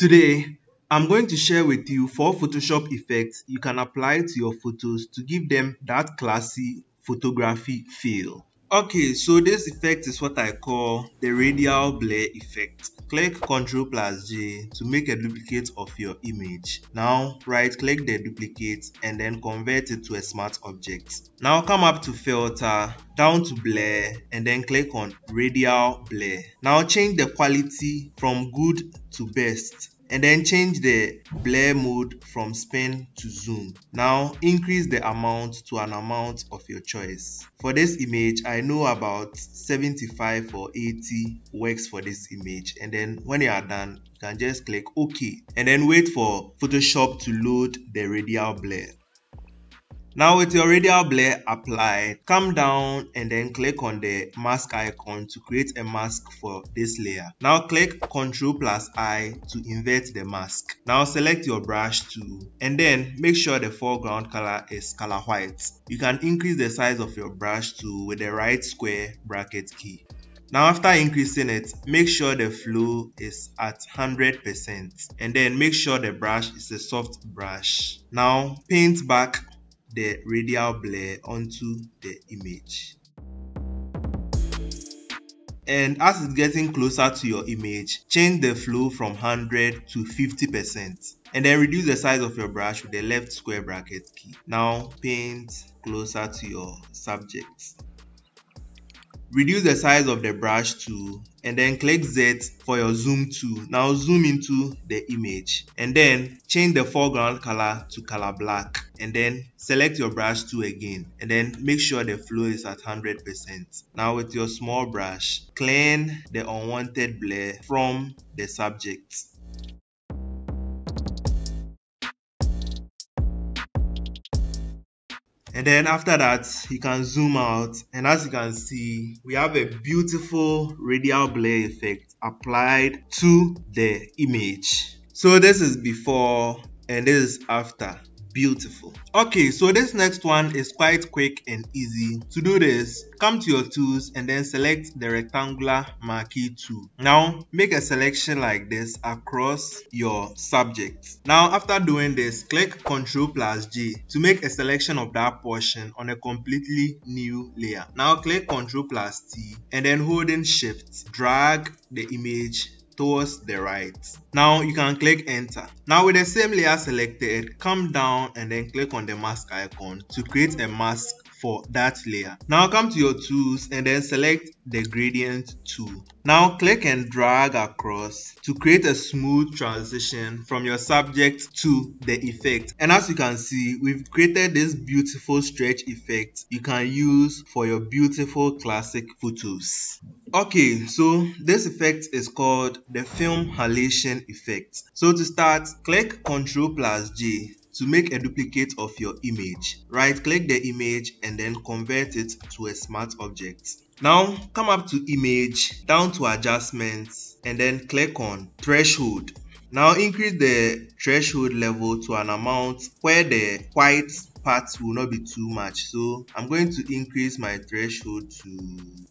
Today, I'm going to share with you four Photoshop effects you can apply to your photos to give them that classy photography feel. Okay, so this effect is what I call the radial blur effect. Click Ctrl plus J to make a duplicate of your image. Now right click the duplicate and then convert it to a smart object. Now come up to filter, down to blur and then click on radial blur. Now change the quality from good to best and then change the blur mode from spin to zoom. Now increase the amount to an amount of your choice. For this image, I know about 75 or 80 works for this image and then when you are done, you can just click OK and then wait for Photoshop to load the radial blur. Now with your radial blur applied, come down and then click on the mask icon to create a mask for this layer. Now click Ctrl plus I to invert the mask. Now select your brush tool and then make sure the foreground color is color white. You can increase the size of your brush tool with the right square bracket key. Now after increasing it, make sure the flow is at 100% and then make sure the brush is a soft brush. Now paint back the radial blur onto the image. And as it's getting closer to your image, change the flow from 100 to 50% and then reduce the size of your brush with the left square bracket key. Now paint closer to your subject. Reduce the size of the brush tool and then click Z for your zoom tool. Now zoom into the image and then change the foreground color to color black and then select your brush tool again and then make sure the flow is at 100%. Now with your small brush, clean the unwanted blur from the subject. and then after that you can zoom out and as you can see we have a beautiful radial blur effect applied to the image so this is before and this is after beautiful. Okay so this next one is quite quick and easy. To do this come to your tools and then select the rectangular marquee tool. Now make a selection like this across your subject now after doing this click ctrl plus j to make a selection of that portion on a completely new layer. Now click ctrl plus t and then holding shift drag the image towards the right. Now you can click enter. Now with the same layer selected, come down and then click on the mask icon to create a mask for that layer. Now come to your tools and then select the gradient tool. Now click and drag across to create a smooth transition from your subject to the effect. And as you can see, we've created this beautiful stretch effect you can use for your beautiful classic photos. Okay, so this effect is called the film halation effect. So to start, click Ctrl plus J to make a duplicate of your image. Right click the image and then convert it to a smart object. Now come up to image, down to adjustments and then click on threshold. Now increase the threshold level to an amount where the white part will not be too much so i'm going to increase my threshold to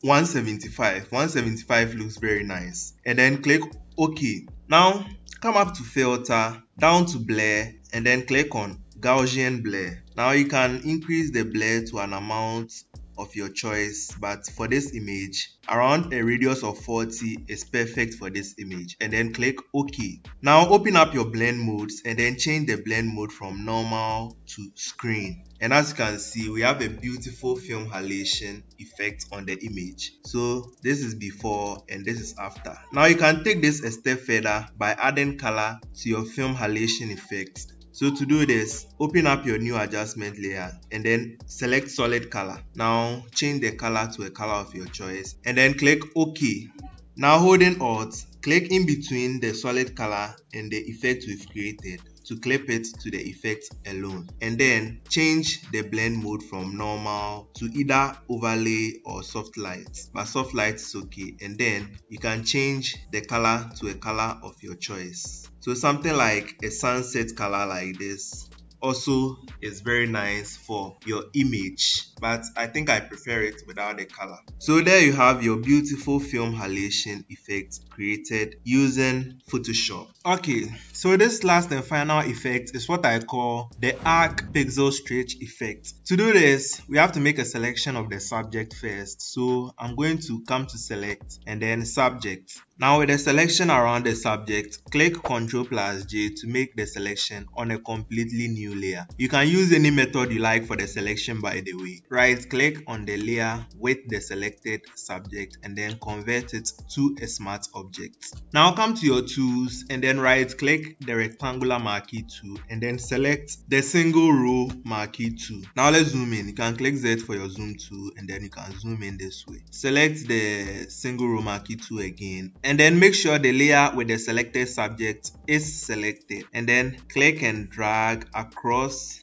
175 175 looks very nice and then click ok now come up to filter down to blur and then click on Gaussian blur. Now you can increase the blur to an amount of your choice but for this image around a radius of 40 is perfect for this image. And then click ok. Now open up your blend modes and then change the blend mode from normal to screen. And as you can see we have a beautiful film halation effect on the image. So this is before and this is after. Now you can take this a step further by adding color to your film halation effect so to do this, open up your new adjustment layer and then select solid color. Now change the color to a color of your choice and then click OK. Now holding Alt, click in between the solid color and the effect we've created to clip it to the effect alone and then change the blend mode from normal to either overlay or soft light. But soft light is okay and then you can change the color to a color of your choice. So something like a sunset color like this also is very nice for your image but I think I prefer it without the color. So there you have your beautiful film halation effect created using Photoshop. Okay, so this last and final effect is what I call the arc pixel stretch effect. To do this, we have to make a selection of the subject first. So I'm going to come to select and then subject. Now with the selection around the subject, click Ctrl plus J to make the selection on a completely new layer. You can use any method you like for the selection by the way. Right click on the layer with the selected subject and then convert it to a smart object. Now come to your tools and then right click the rectangular marquee tool and then select the single row marquee tool. Now let's zoom in. You can click Z for your zoom tool and then you can zoom in this way. Select the single row marquee tool again and then make sure the layer with the selected subject is selected and then click and drag across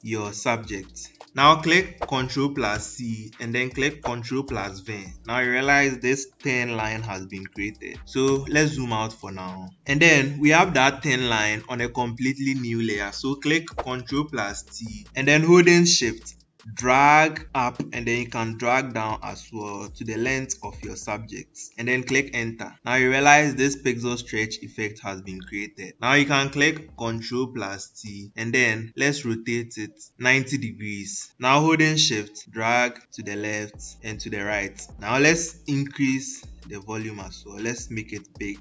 your subject now click Ctrl plus C and then click Ctrl plus V. Now you realize this thin line has been created. So let's zoom out for now. And then we have that thin line on a completely new layer. So click Ctrl plus T and then holding Shift drag up and then you can drag down as well to the length of your subjects and then click enter. Now you realize this pixel stretch effect has been created. Now you can click ctrl plus t and then let's rotate it 90 degrees. Now holding shift drag to the left and to the right. Now let's increase the volume as well. Let's make it big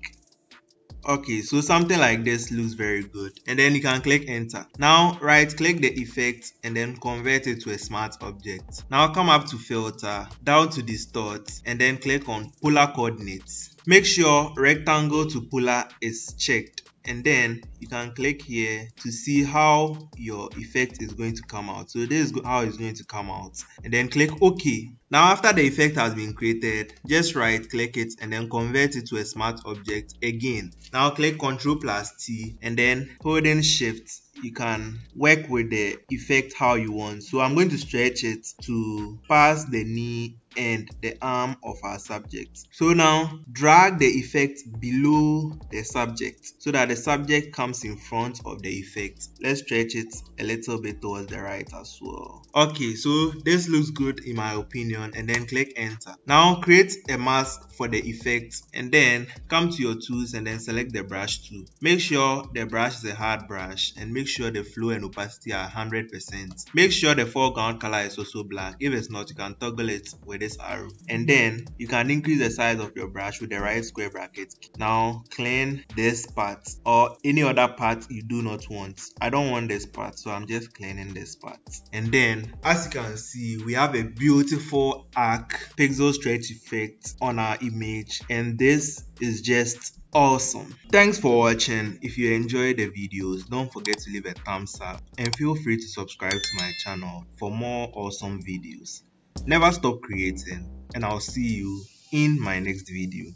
okay so something like this looks very good. And then you can click enter. Now right click the effect and then convert it to a smart object. Now come up to filter down to distort and then click on polar coordinates. Make sure rectangle to polar is checked and then you can click here to see how your effect is going to come out. So this is how it's going to come out. And then click ok. Now after the effect has been created just right click it and then convert it to a smart object again. Now click ctrl plus t and then holding shift you can work with the effect how you want. So i'm going to stretch it to pass the knee and the arm of our subject. So now drag the effect below the subject so that the subject comes in front of the effect. Let's stretch it a little bit towards the right as well. Okay, so this looks good in my opinion and then click enter. Now create a mask for the effect and then come to your tools and then select the brush tool. Make sure the brush is a hard brush and make sure the flow and opacity are 100%. Make sure the foreground color is also black. If it's not, you can toggle it with this arrow. And then you can increase the size of your brush with the right square bracket. Now clean this part or any other part you do not want. I don't want this part so i'm just cleaning this part. And then as you can see we have a beautiful arc pixel stretch effect on our image. And this is just awesome. Thanks for watching. If you enjoyed the videos don't forget to leave a thumbs up and feel free to subscribe to my channel for more awesome videos Never stop creating and I'll see you in my next video.